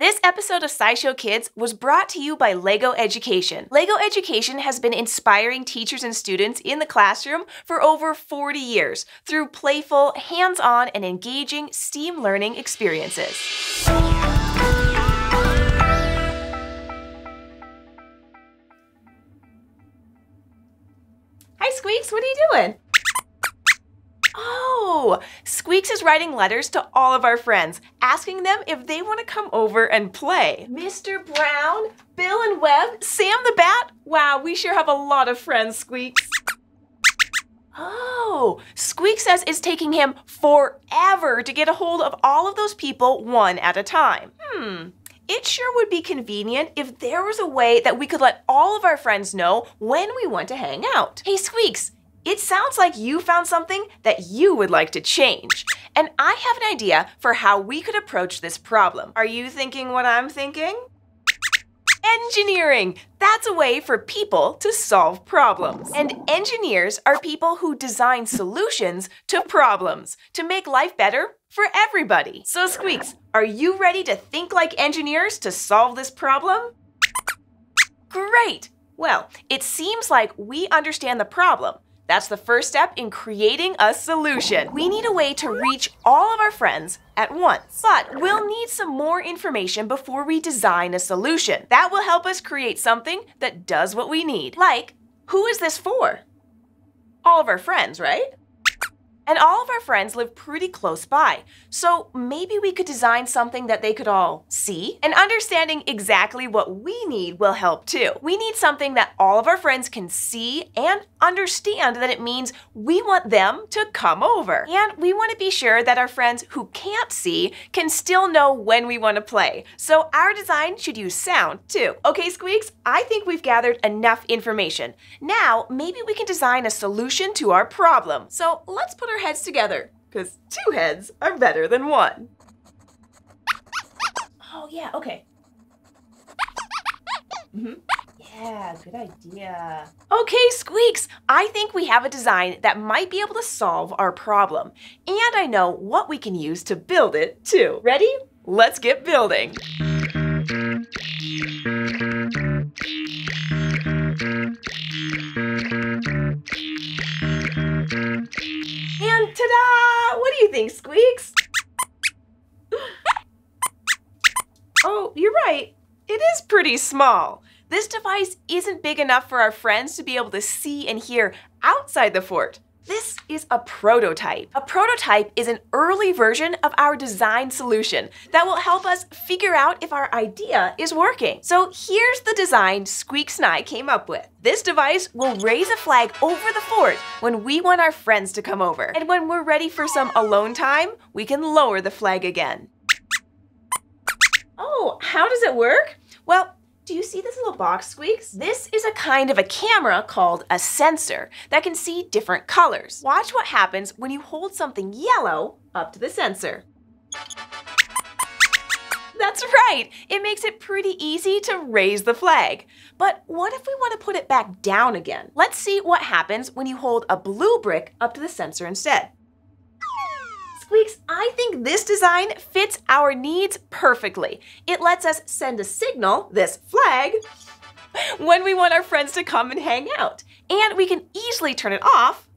This episode of SciShow Kids was brought to you by LEGO Education. LEGO Education has been inspiring teachers and students in the classroom for over 40 years through playful, hands on, and engaging STEAM learning experiences. Hi, Squeaks, what are you doing? Oh, Squeaks is writing letters to all of our friends, asking them if they want to come over and play. Mr. Brown, Bill and Webb, Sam the Bat. Wow, we sure have a lot of friends, Squeaks. Oh, Squeak says it's taking him forever to get a hold of all of those people one at a time. Hmm, it sure would be convenient if there was a way that we could let all of our friends know when we want to hang out. Hey, Squeaks, it sounds like you found something that you would like to change. And I have an idea for how we could approach this problem. Are you thinking what I'm thinking? Engineering! That's a way for people to solve problems. And engineers are people who design solutions to problems to make life better for everybody. So, Squeaks, are you ready to think like engineers to solve this problem? Great! Well, it seems like we understand the problem. That's the first step in creating a solution. We need a way to reach all of our friends at once. But we'll need some more information before we design a solution. That will help us create something that does what we need. Like, who is this for? All of our friends, right? And all of our friends live pretty close by, so maybe we could design something that they could all see. And understanding exactly what we need will help too. We need something that all of our friends can see and understand that it means we want them to come over. And we want to be sure that our friends who can't see can still know when we want to play. So our design should use sound too. Okay, Squeaks, I think we've gathered enough information. Now, maybe we can design a solution to our problem. So let's put our heads together, because two heads are better than one. Oh, yeah, okay. Mm -hmm. Yeah, good idea. Okay, Squeaks, I think we have a design that might be able to solve our problem. And I know what we can use to build it, too. Ready? Let's get building. Think, Squeaks? oh, you're right. It is pretty small. This device isn't big enough for our friends to be able to see and hear outside the fort. This is a prototype. A prototype is an early version of our design solution that will help us figure out if our idea is working. So here's the design Squeaks and I came up with. This device will raise a flag over the fort when we want our friends to come over. And when we're ready for some alone time, we can lower the flag again. Oh, how does it work? Well, do you see this little box, Squeaks? This is a kind of a camera called a sensor that can see different colors. Watch what happens when you hold something yellow up to the sensor. That's right, it makes it pretty easy to raise the flag. But what if we want to put it back down again? Let's see what happens when you hold a blue brick up to the sensor instead. Squeaks, I think this design fits our needs perfectly. It lets us send a signal, this flag, when we want our friends to come and hang out. And we can easily turn it off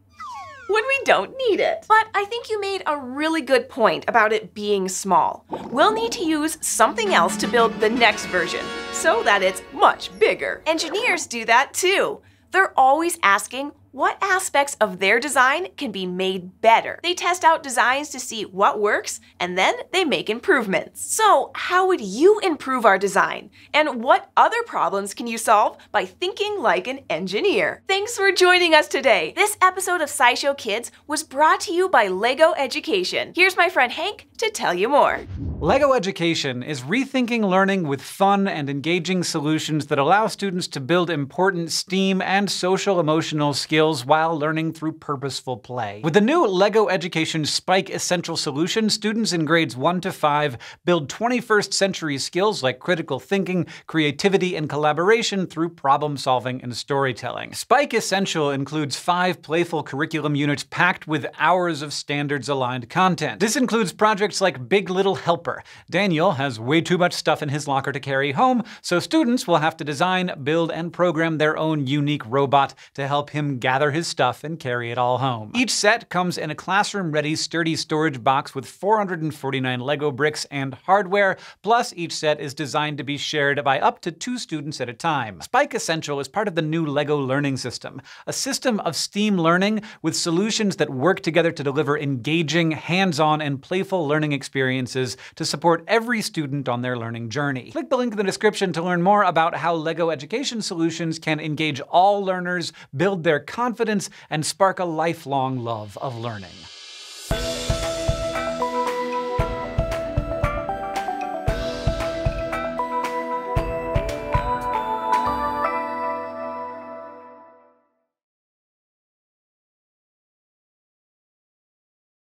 when we don't need it. But I think you made a really good point about it being small. We'll need to use something else to build the next version so that it's much bigger. Engineers do that too. They're always asking what aspects of their design can be made better. They test out designs to see what works, and then they make improvements. So how would you improve our design? And what other problems can you solve by thinking like an engineer? Thanks for joining us today. This episode of SciShow Kids was brought to you by LEGO Education. Here's my friend Hank to tell you more. LEGO Education is rethinking learning with fun and engaging solutions that allow students to build important STEAM and social emotional skills skills while learning through purposeful play. With the new LEGO Education Spike Essential Solution, students in grades 1 to 5 build 21st century skills like critical thinking, creativity, and collaboration through problem solving and storytelling. Spike Essential includes five playful curriculum units packed with hours of standards aligned content. This includes projects like Big Little Helper. Daniel has way too much stuff in his locker to carry home, so students will have to design, build, and program their own unique robot to help him gather his stuff and carry it all home. Each set comes in a classroom-ready sturdy storage box with 449 Lego bricks and hardware, plus each set is designed to be shared by up to two students at a time. Spike Essential is part of the new Lego Learning System, a system of STEAM learning with solutions that work together to deliver engaging, hands-on, and playful learning experiences to support every student on their learning journey. Click the link in the description to learn more about how LEGO Education Solutions can engage all learners, build their confidence, and spark a lifelong love of learning.